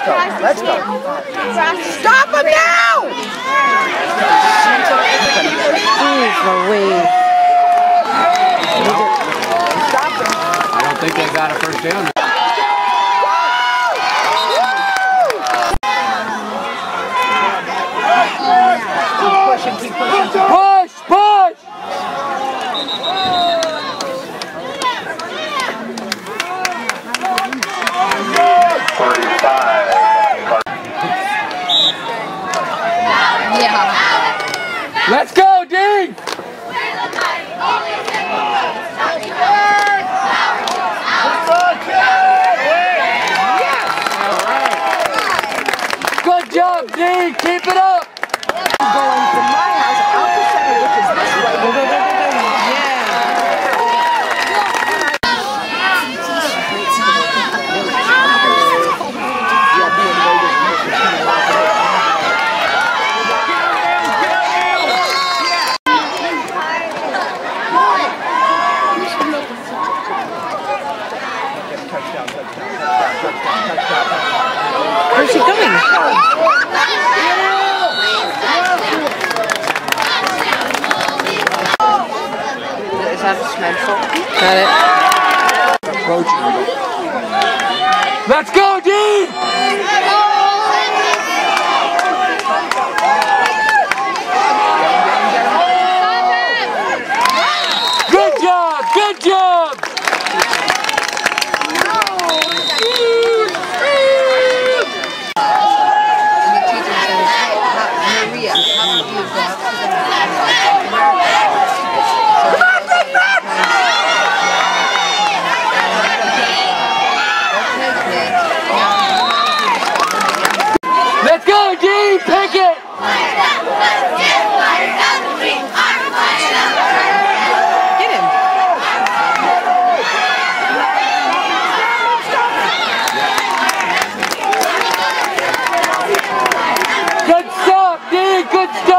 Let's go. Stop him now! Jeez Louise. I don't think they got a first down. Yeah. Let's go, Dean! Good job, Dean! Keep it up! Going from my house out the center, which is this way. Go, go, go, go, go. Yeah, being Vegas, Where's going? Is that a pencil? Got it. Let's go,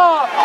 了。